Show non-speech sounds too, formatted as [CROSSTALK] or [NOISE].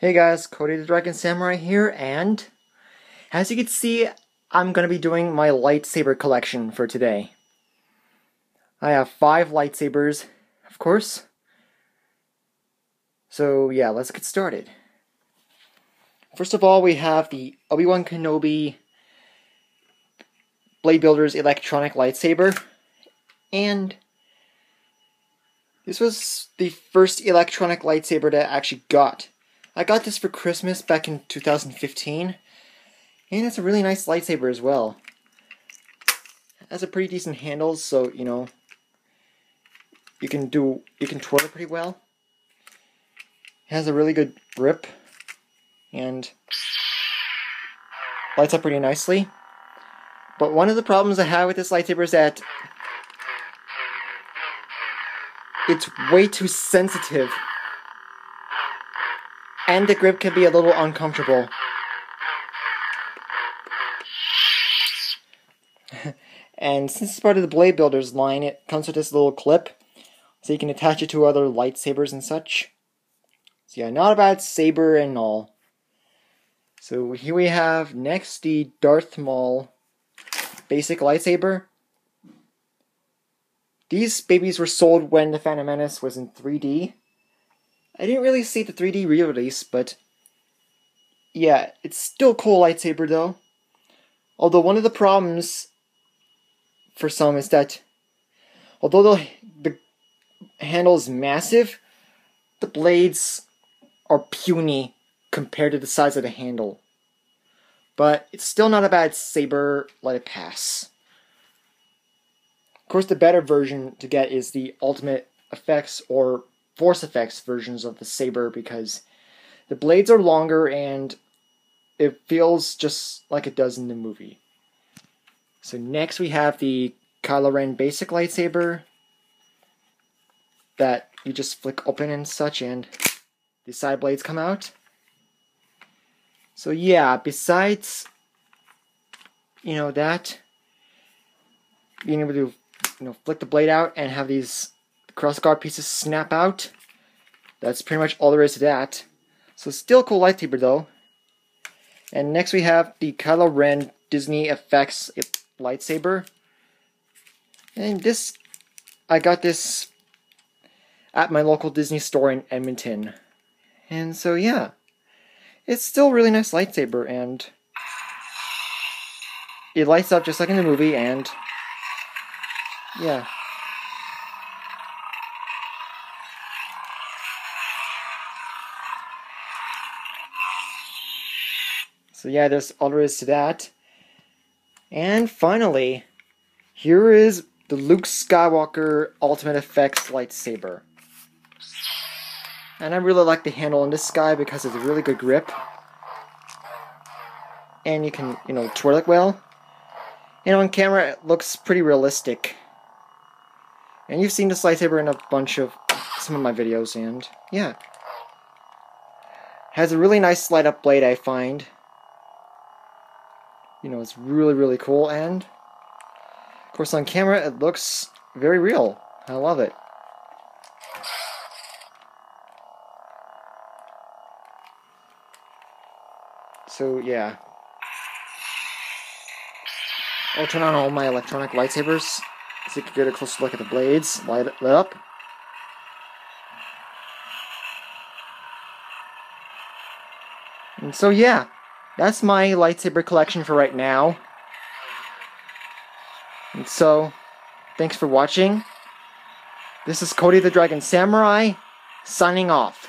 Hey guys, Cody the Dragon Samurai here, and as you can see, I'm gonna be doing my lightsaber collection for today. I have five lightsabers, of course. So yeah, let's get started. First of all, we have the Obi-Wan Kenobi Blade Builders electronic lightsaber, and this was the first electronic lightsaber that I actually got. I got this for Christmas back in 2015, and it's a really nice lightsaber as well. It has a pretty decent handle, so you know you can do you can twirl it pretty well. It has a really good grip, and lights up pretty nicely. But one of the problems I have with this lightsaber is that it's way too sensitive and the grip can be a little uncomfortable. [LAUGHS] and since it's part of the Blade Builders line, it comes with this little clip, so you can attach it to other lightsabers and such. So yeah, not a bad saber and all. So here we have next the Darth Maul basic lightsaber. These babies were sold when the Phantom Menace was in 3D. I didn't really see the 3D re-release, but yeah, it's still cool lightsaber though. Although one of the problems for some is that although the, the handle is massive, the blades are puny compared to the size of the handle. But it's still not a bad saber, let it pass. Of course, the better version to get is the Ultimate Effects or Force Effects versions of the saber because the blades are longer and it feels just like it does in the movie. So next we have the Kylo Ren basic lightsaber that you just flick open and such and the side blades come out. So yeah, besides you know that being able to you know flick the blade out and have these crossguard pieces snap out. That's pretty much all there is to that. So still cool lightsaber though. And next we have the Kylo Ren Disney Effects lightsaber. And this, I got this at my local Disney store in Edmonton. And so yeah, it's still really nice lightsaber and it lights up just like in the movie and yeah. So yeah, there's all there is to that. And finally, here is the Luke Skywalker Ultimate Effects lightsaber. And I really like the handle on this guy because it's a really good grip. And you can, you know, twirl it well. And on camera, it looks pretty realistic. And you've seen this lightsaber in a bunch of some of my videos, and yeah. Has a really nice light up blade, I find you know, it's really, really cool. And, of course, on camera, it looks very real. I love it. So, yeah. I'll turn on all my electronic lightsabers so you can get a closer look at the blades light lit up. And so, yeah that's my lightsaber collection for right now. And so, thanks for watching. This is Cody the Dragon Samurai, signing off.